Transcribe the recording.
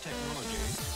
technology